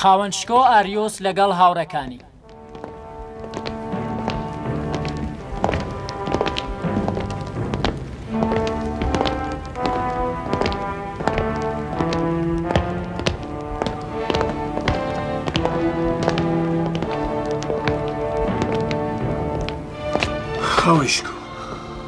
خاوەن شکۆ ئاریۆس لەگەڵ هاوڕێکانی.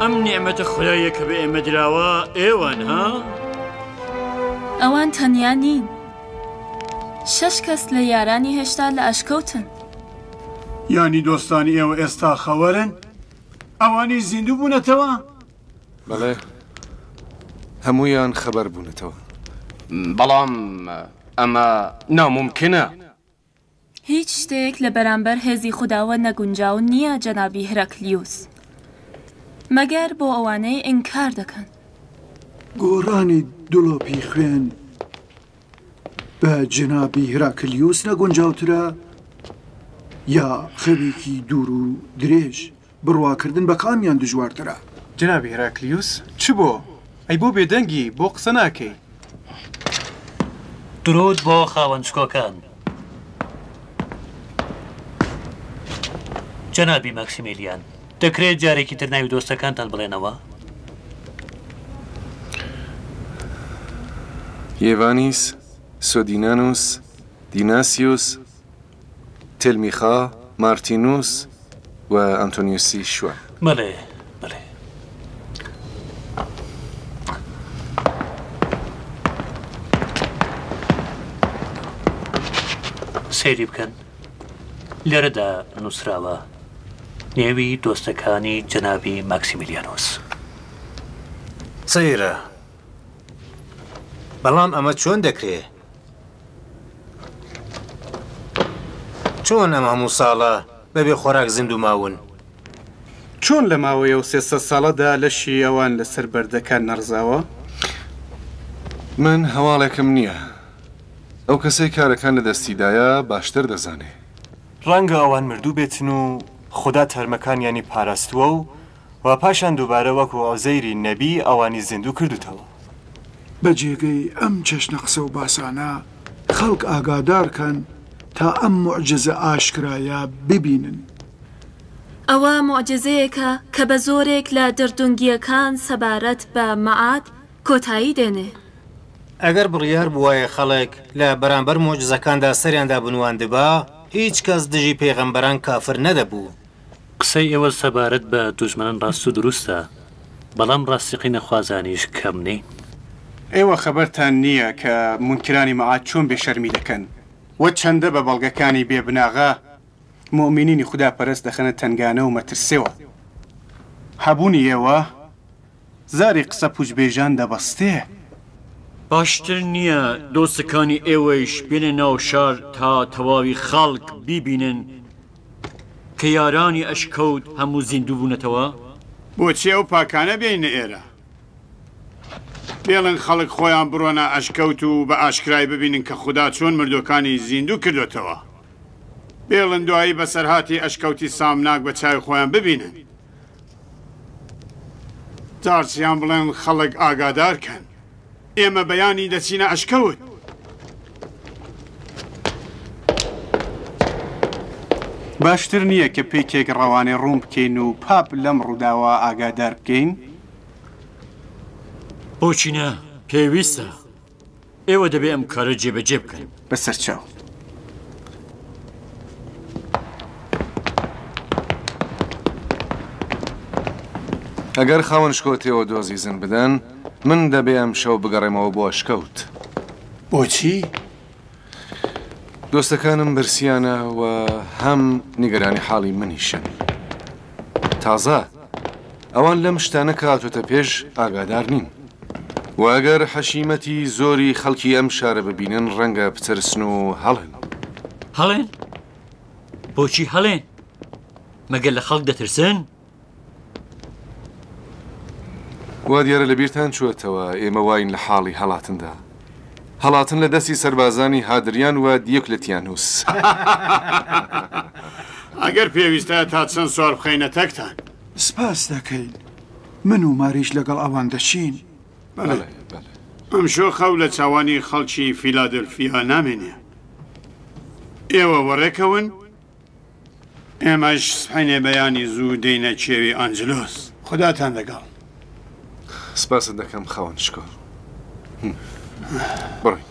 ئەم نیعمەتە خوداییە کە بە ئێمە دراوە، ئێوەن ها؟ ئەوان تەنیا نین. شەش کەس لە یارانی هێشتا لە ئەشکەوتن. یانی دۆستانی ئێوە ئێستا خەوەرن؟ ئەوانیش زیندوو بوونەتەوە؟ بەڵێ هەموویان خەبەر بوونەتەوە بەڵام ئەمە ناممکنە هیچ شتێک لە بەرامبەر هێزی خوداوە نەگونجاو نییە جەنابی هرەکلیوس مەگەر بۆ ئەوانەی ئینکار دەکەن گۆڕانی دڵۆپی خوێن بە جەنابی هراکلیوس نەگونجاوترە یا خەوێکی دوور و درێژ بڕواکردن بە کامیان دژوارترە؟ جەنابی هێراکلیوس چ بۆ؟ ئەی بۆ بێدەنگی؟ بۆ قسە ناکەی؟ درود بۆ خاوەن شکۆکان. جەنابی ماکسیمیلیان، دەکرێت جارێکی تر ناوی دۆستەکانتان بڵێنەوە؟ یێڤانیس، سۆدینانوس، دیناسیوس، تێلمیخا، مارتینوس و ئەنتۆنیوسی شوان. بەڵێ بەڵێ. سەیری بکەن لێرەدا نووسراوە نێوی دۆستەکانی جەنابی ماکسیمیلیانۆس. سەیرە. بەڵام ئەمە چۆن دەکرێ؟ چۆن ئەم هەموو ساڵە بەبێ خۆراک زیندوو ماون؟ چۆن لە ماوەی ئەو سێ سەد ساڵەدا لەشی ئەوان لەسەر بەردەکان نەڕزاوە؟ من هەواڵێکم نییە. ئەو کەسەی کارەکان لە دەستیدایە باشتر دەزانێ. ڕەنگە ئەوان مردوو بێتن و خودا تەرمەکانیانی پاراستووە و و پاشان دووبارە وەکو عوزەیری نەبی ئەوانی زیندوو کردووتەوە. بە جێگەی ئەم چەشنە قسە و باسانە خەڵک ئاگادار کەن تا ئەم موعجیزە ئاشکرایە ببینن. ئەوە موعجیزەیەکە کە بە زۆرێک لە دڕدونگییەکان سەبارەت بە مەعاد کۆتایی دێنێ. ئەگەر بڕیار بووایە خەڵک لە بەرامبەر موعجیزەکاندا سەریان دابنواندبا، هیچ کەس دژی پێغەمبەران کافر نەدەبوو. قسەی ئێوە سەبارەت بە دوژمنان ڕاست و دروستە، بەڵام ڕاستیقینە خوازانیش کەم نین. ئێوە خەبەرتان نییە کە مونکرانی مەعاد چۆن بێ شەرمی دەکەن و چەندە بە بەڵگەکانی بێ بناغە موئمینینی خودا پەرست دەخەنە تەنگانە و مەترسێوە. هەبوونی ئێوە زاری قسە پوچ بێژان دەبەستێ. باشتر نیە دۆسکانی ئێوەیش بێنە ناو شار تا تەواوی خەڵک بیبینن کە یارانی ئەشکەوت هەموو زیندوو بوونەتەوە؟ بۆچی ئەو پاکانە بێینە ئێرە بێڵن خەڵک خۆیان بڕۆنە ئەشکەوت و بە ئاشکرای ببینن کە خودا چۆن مردوەکانی زیندوو کردۆتەوە بێڵن دوایی بەسەرهاتی ئەشکەوتی سامناک بە چاوی خۆیان ببینن. جارچیان بڵێن خەڵک ئاگادار کەن ئێمە بەیانی دەچینە ئەشکەوت باشتر نییە کە پیکێک ڕەوانەی ڕوون بکەین و پاپ لەم ڕووداوە ئاگادار بکەین؟ بۆچی نا، پێویستە. ئێوە دەبێ ئەم کارە جێبەجێ بکەن بەسەر چاو. ئەگەر خاوەن شکۆ تێوە دۆزی زن بدەن من دەبێ ئەم شەو بگەڕێمەوە بۆ ئەشکەوت. بۆچی؟ دۆستەکانم برسیانە و هەم نیگەرانی حاڵی منیشن. تازە ئەوان لەم شتانە کە هاتۆتە پێش ئاگادار نین. و ئەگەر حەشیمەتی زۆری خەڵکی ئەم شارە ببینن ڕەنگە بترسن و هەڵێن. هەڵێن؟ بۆچی هەڵێن؟ مەگەر لە خەڵک دەترسن؟ وا دیارە لەبیرتان چووەتەوە ئێمە واین لە حاڵی هەڵاتندا. هەڵاتن لە دەستی سەربازانی هادریان و دیۆکلتیانوس. ئەگەر پێویستە تا چەند سوار بخەینە تەکتان؟ سپاس دەکەین. من و ماریش لەگەڵ ئەوان دەچین. بەڵێ. ئەمشۆ خەو لە چاوانی خەڵکی فیلادلفیا نامێنێ. ئێوە وەڕێکەون. ئێمەش سبحەینێ بەیانی زوو دێینە کێوی ئانجلۆس. خوداتان لەگەڵ. سپاست دەکەم خاوەن شکۆ. بڕۆین.